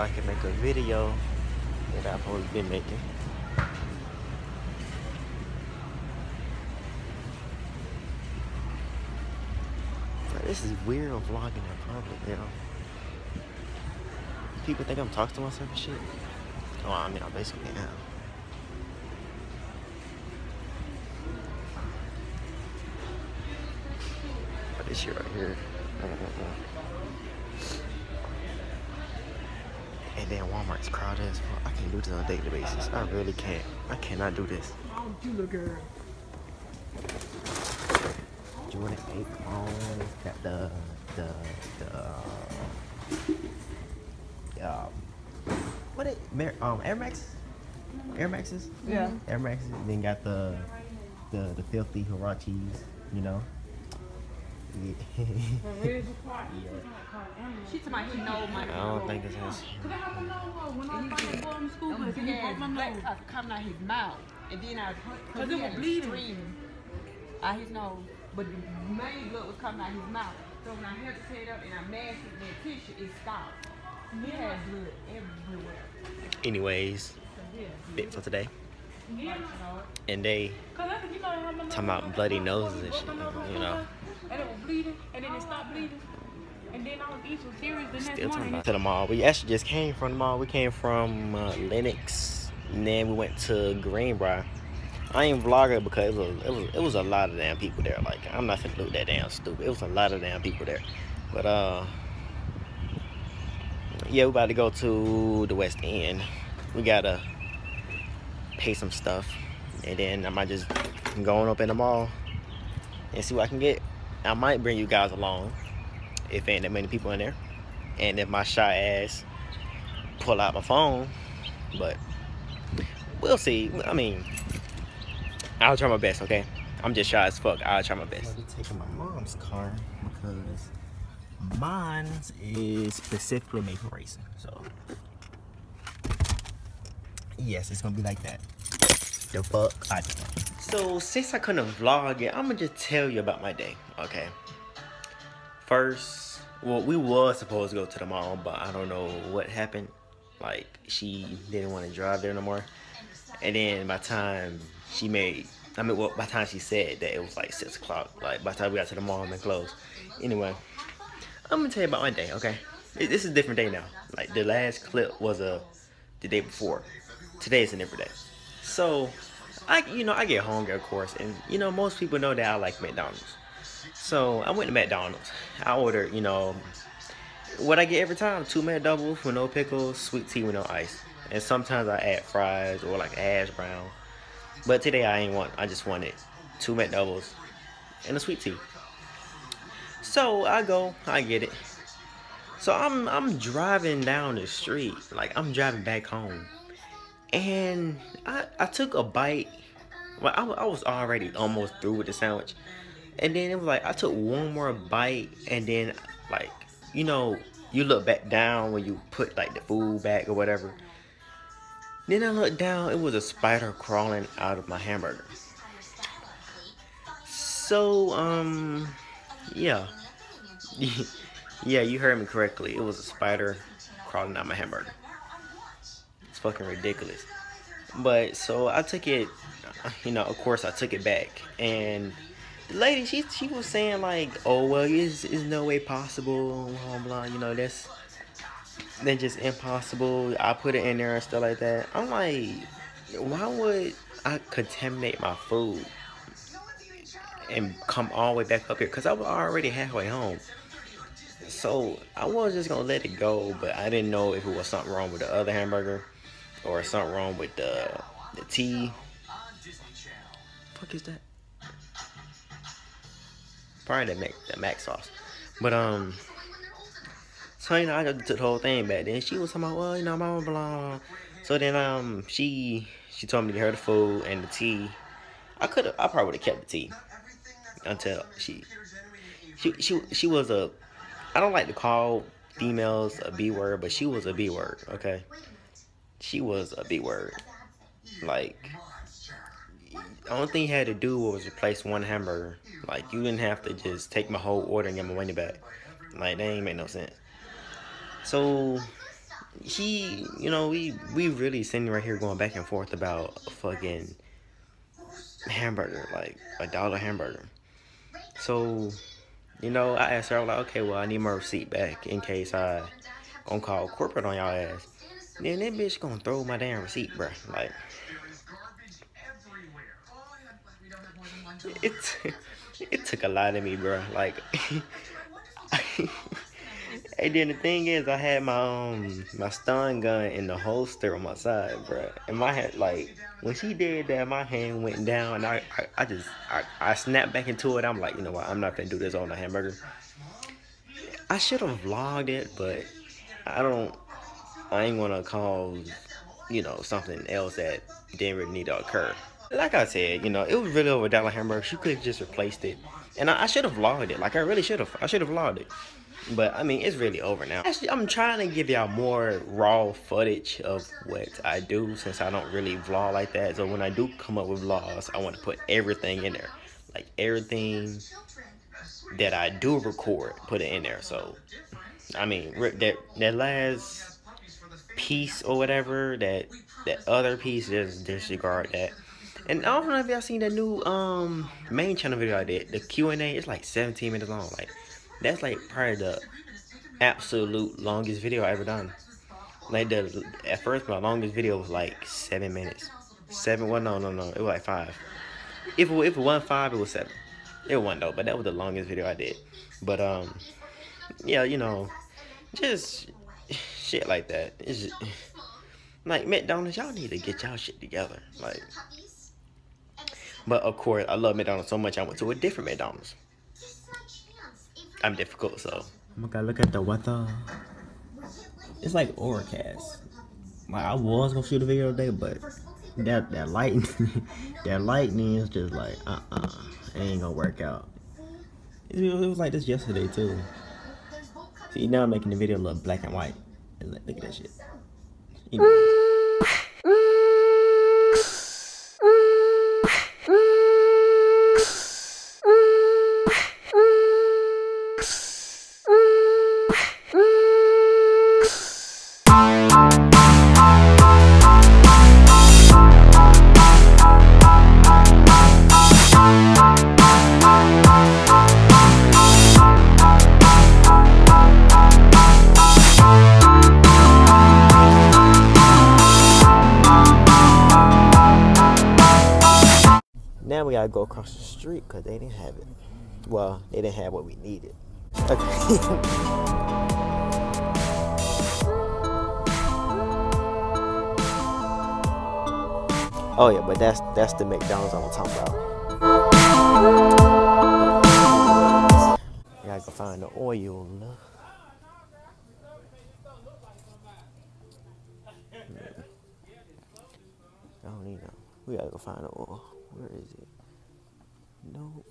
I can make a video that I've always been making. This is weird of vlogging in public, you know. People think I'm talking to myself and shit. Well, I mean, I basically am. But this shit right here. And then Walmart's crowded as fuck. I can't do this on a daily basis. I really can't. I cannot do this. You look girl. Jordan 8 phone, got the, the, the, uh, um, what it, um, Air Max? Air Maxes? Yeah. Air Maxes. Then got the, the, the filthy Huaraches, you know? Yeah. She told me he know my I don't think it's his. Cause I have to know uh, when I was fighting for him in school, cause he broke my black nose. stuff coming out his mouth, and then I Cause it was bleeding. streaming out his nose, but the main blood was coming out his mouth. So when I held his head up and I masked it, that tissue, it stopped. He had blood everywhere. Anyways, So yeah, bit for today. And they talking about bloody noses and shit, you know? It was bleeding, and then it stopped bleeding. And then the Still talking about to the mall. We actually just came from the mall. We came from uh, Lenox, and then we went to Greenbriar. I ain't vlogging because it was, it was it was a lot of damn people there. Like I'm not gonna look that damn stupid. It was a lot of damn people there. But uh, yeah, we about to go to the West End. We gotta pay some stuff, and then I might just go on up in the mall and see what I can get. I might bring you guys along if ain't that many people in there. And if my shy ass pull out my phone, but we'll see. I mean, I'll try my best, okay? I'm just shy as fuck. I'll try my best. I'm taking my mom's car because mine's is specifically made for racing. So, yes, it's gonna be like that. The fuck I do. So, since I couldn't vlog it, I'm gonna just tell you about my day, okay? First, well, we was supposed to go to the mall, but I don't know what happened. Like, she didn't want to drive there no more. And then by the time she made, I mean, well, by the time she said that it was like 6 o'clock, like, by the time we got to the mall and closed. Anyway, I'm gonna tell you about my day, okay? This is a different day now. Like, the last clip was a, the day before. Today is a different day. So, I, you know, I get hungry, of course, and, you know, most people know that I like McDonald's. So I went to McDonald's. I ordered, you know, what I get every time: two McDoubles with no pickles, sweet tea with no ice, and sometimes I add fries or like hash brown. But today I ain't want. I just wanted two McDoubles and a sweet tea. So I go, I get it. So I'm I'm driving down the street, like I'm driving back home, and I I took a bite. Well, I, I was already almost through with the sandwich. And then it was like I took one more bite, and then like you know you look back down when you put like the food back or whatever. Then I looked down, it was a spider crawling out of my hamburger. So um, yeah, yeah, you heard me correctly. It was a spider crawling out my hamburger. Fucking ridiculous. But so I took it, you know, of course I took it back and the lady she she was saying like, oh well, it's, it's no way possible, blah blah. You know that's then just impossible. I put it in there and stuff like that. I'm like, why would I contaminate my food and come all the way back up here? Cause I was already halfway home. So I was just gonna let it go, but I didn't know if it was something wrong with the other hamburger or something wrong with the the tea. Fuck is that? Probably the mac the mac sauce. But um so you know I just took the whole thing back. Then she was talking about, well, you know, blah blah blah. So then um she she told me to get her the food and the tea. I could have I probably would have kept the tea until she she she she was a I don't like to call females a B word, but she was a B word, okay? She was a B word. Like the only thing you had to do was replace one hamburger. Like you didn't have to just take my whole order and get my money back. Like that ain't make no sense. So he, you know, we we really sitting right here going back and forth about a fucking hamburger, like a dollar hamburger. So, you know, I asked her, I was like, okay, well, I need my receipt back in case I gonna call corporate on y'all ass. Then that bitch gonna throw my damn receipt, bruh. Like, it, it took a lot of me, bruh. Like, and then the thing is, I had my um my stun gun in the holster on my side, bruh. And my head, like, when she did that, my hand went down, and I, I, I just, I, I snapped back into it. I'm like, you know what? I'm not gonna do this on the hamburger. I should have vlogged it, but I don't. I ain't gonna cause, you know, something else that didn't really need to occur. Like I said, you know, it was really over dollar hamburger. She could have just replaced it, and I, I should have vlogged it. Like I really should have. I should have vlogged it. But I mean, it's really over now. Actually, I'm trying to give y'all more raw footage of what I do since I don't really vlog like that. So when I do come up with vlogs, I want to put everything in there, like everything that I do record, put it in there. So I mean, that that last piece or whatever, that that other piece, just disregard that. And I don't know if y'all seen that new um main channel video I did. The Q and A is like 17 minutes long. Like that's like probably the absolute longest video I ever done. Like the at first my longest video was like seven minutes. Seven well no no no it was like five. If it, if it wasn't five it was seven. It wasn't though, but that was the longest video I did. But um yeah, you know, just shit like that. Just, like McDonald's, y'all need to get y'all shit together. Like but of course I love McDonald's so much I went to a different McDonald's. I'm difficult, so. I'm gonna look at the weather. It's like overcast. Like I was gonna shoot a video today, but that that lightning, that lightning is just like uh uh, it ain't gonna work out. It, it was like this yesterday too. See now I'm making the video look black and white. Look at that shit. Mm. Go across the street because they didn't have it. Well, they didn't have what we needed. Okay. oh yeah, but that's that's the McDonald's I'm talking about. I gotta go find the oil. I don't need no. We gotta go find the oil. Where is it? No.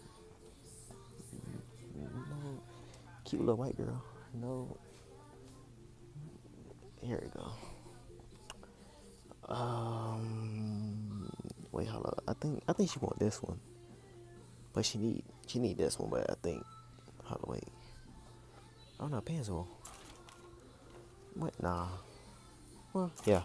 No. Cute little white girl. No. Here we go. Um. Wait, hold. I think I think she want this one, but she need she need this one. But I think. Hold on, wait. Oh no, Pennzoil. What? Nah. Well, yeah.